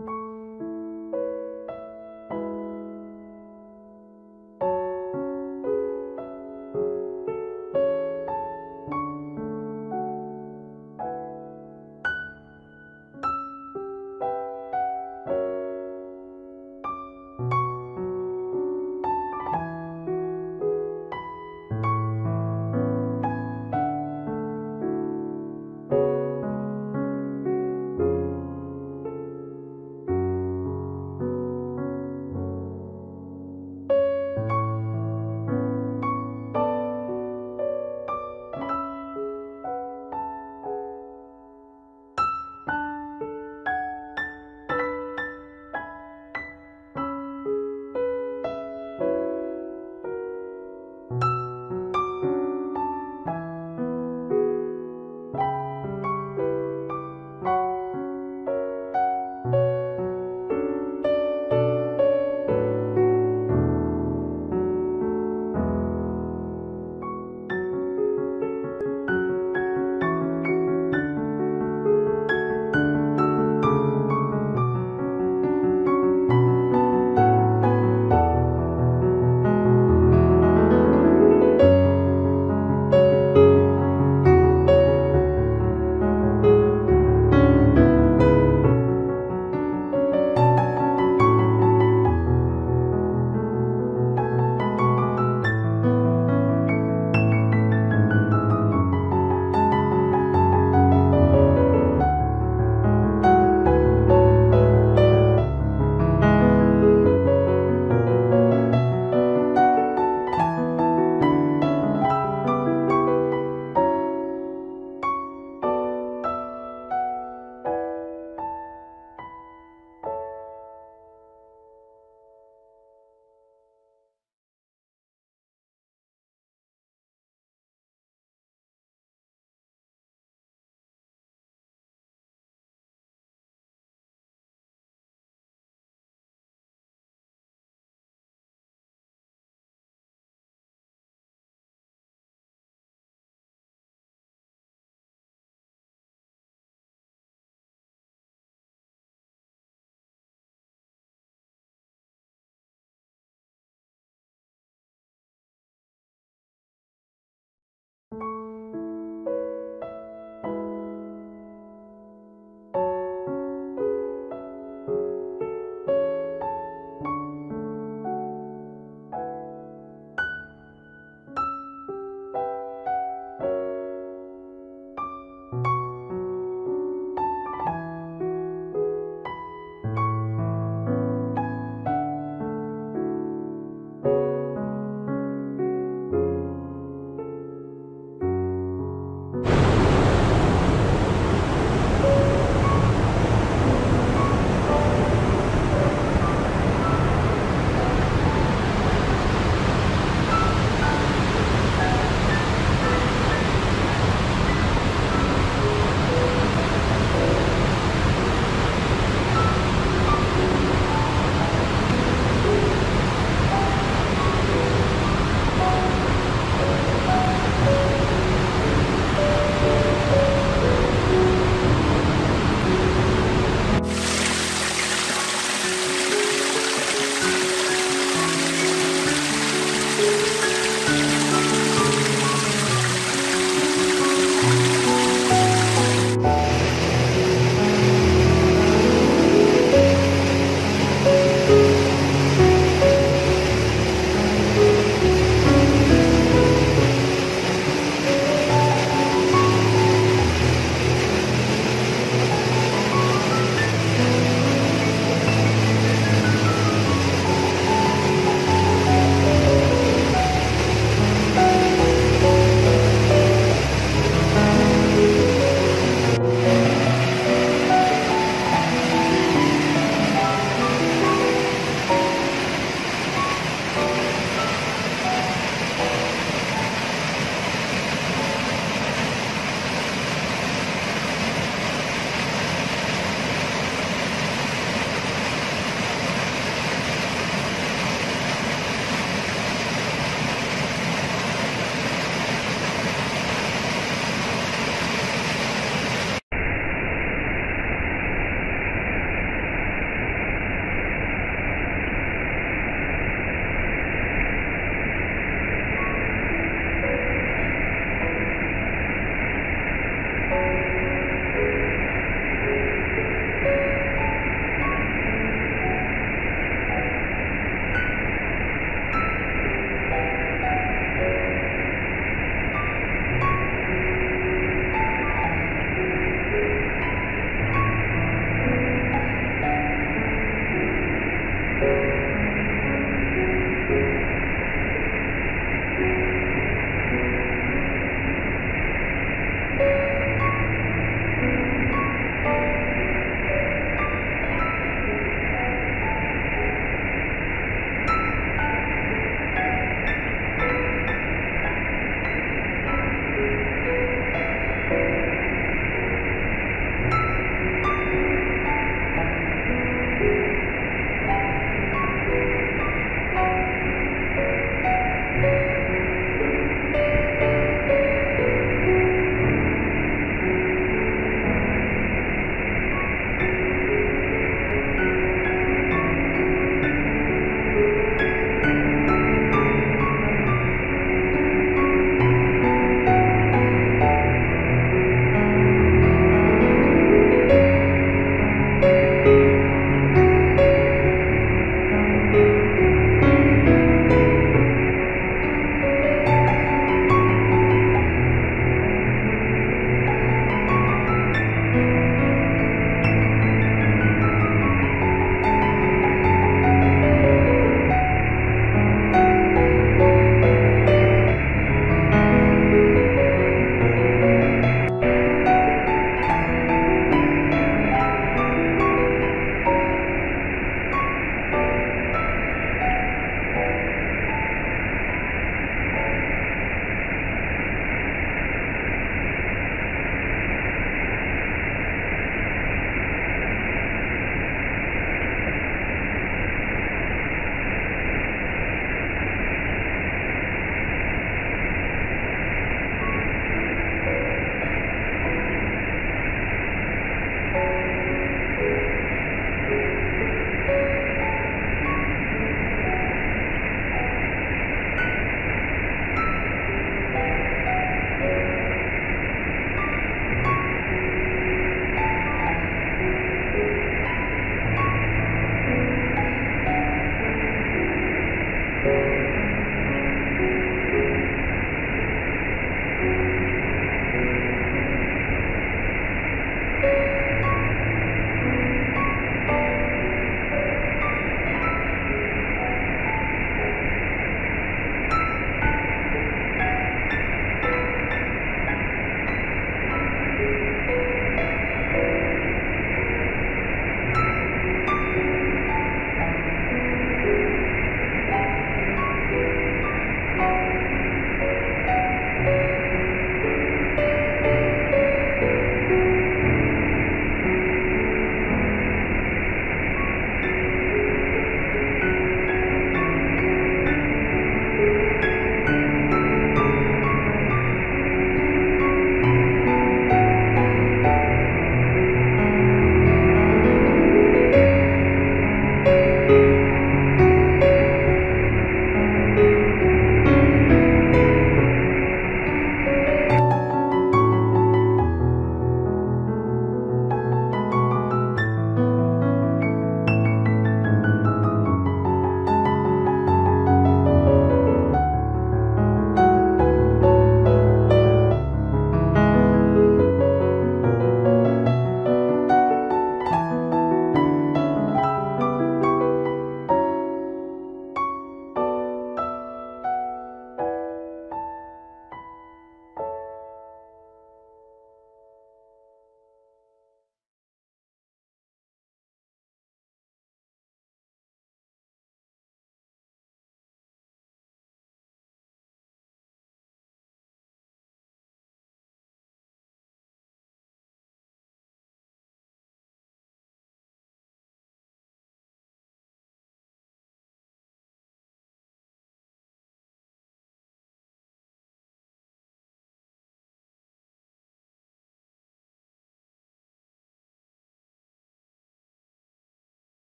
you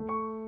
Música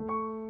Música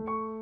you